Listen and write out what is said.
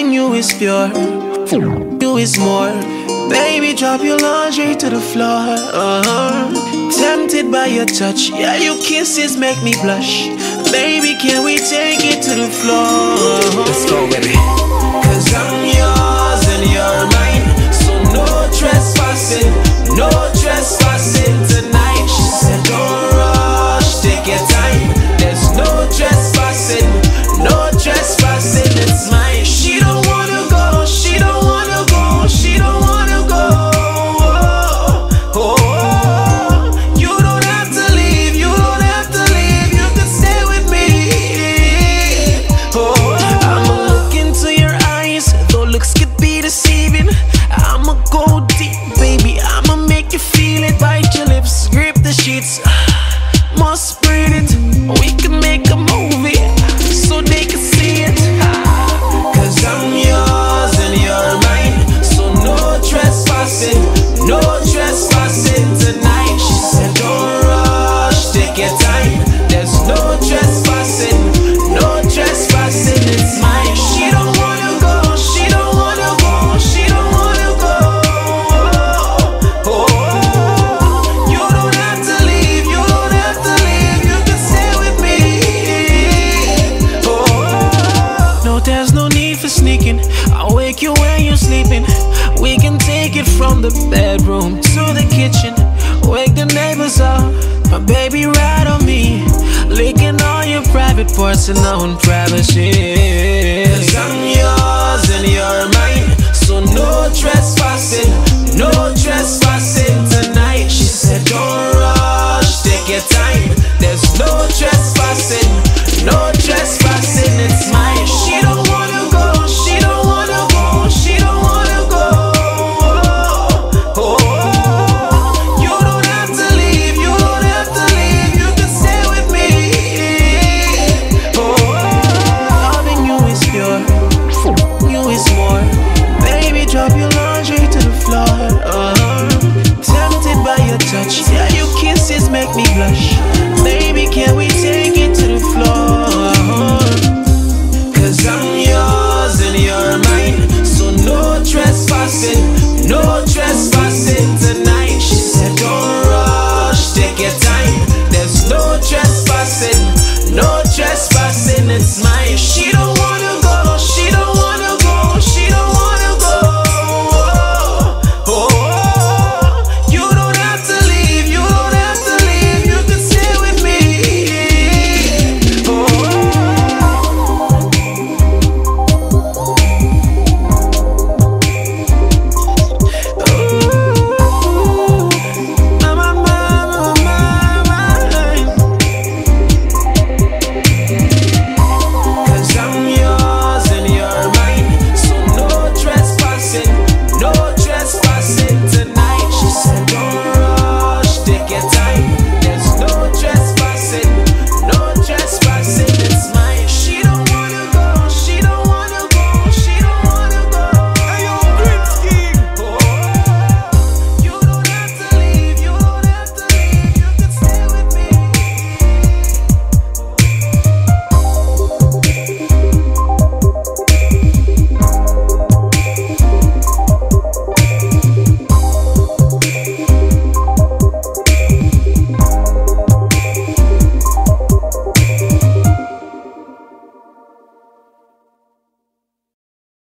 loving you is pure, you is more. Baby, drop your laundry to the floor. Oh, tempted by your touch, yeah, your kisses make me blush. Baby, can we take it to the floor? Let's go, baby. bedroom to the kitchen. Wake the neighbors up. My baby ride on me. Licking all your private parts and own private shit.